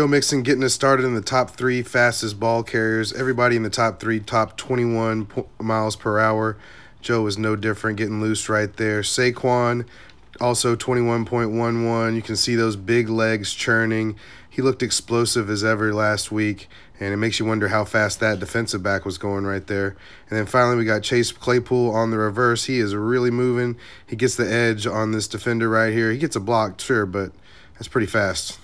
Joe Mixon getting us started in the top three fastest ball carriers. Everybody in the top three, top 21 miles per hour. Joe is no different, getting loose right there. Saquon, also 21.11. You can see those big legs churning. He looked explosive as ever last week, and it makes you wonder how fast that defensive back was going right there. And then finally, we got Chase Claypool on the reverse. He is really moving. He gets the edge on this defender right here. He gets a block, sure, but that's pretty fast.